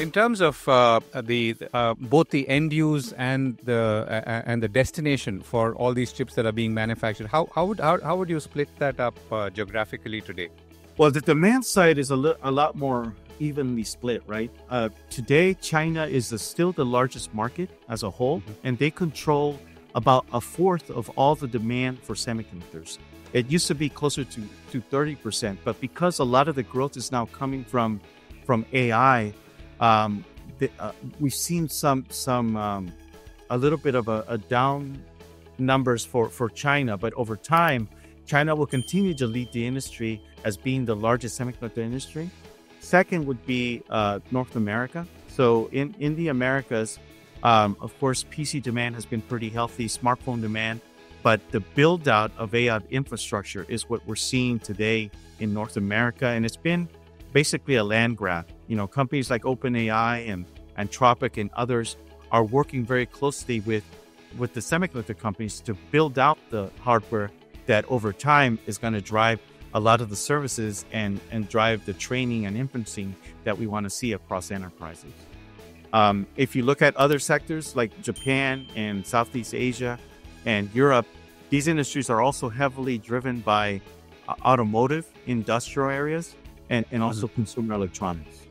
In terms of uh, the uh, both the end use and the uh, and the destination for all these chips that are being manufactured, how how would how, how would you split that up uh, geographically today? Well, the demand side is a, li- a lot more evenly split, right? Uh, today, China is the, still the largest market as a whole, and they control about a fourth of all the demand for semiconductors. It used to be closer to, to 30%, but because a lot of the growth is now coming from from AI, um, the, uh, we've seen some some um, a little bit of a, a down numbers for for China, but over time, China will continue to lead the industry as being the largest semiconductor industry. Second would be uh, North America. So in in the Americas, um, of course, PC demand has been pretty healthy, smartphone demand, but the build out of AI infrastructure is what we're seeing today in North America, and it's been basically a land grab. You know, companies like OpenAI and Anthropic and others are working very closely with with the semiconductor companies to build out the hardware that over time is going to drive a lot of the services and and drive the training and inferencing that we want to see across enterprises. Um, if you look at other sectors like Japan and Southeast Asia and Europe, these industries are also heavily driven by uh, automotive, industrial areas, and, and also consumer electronics.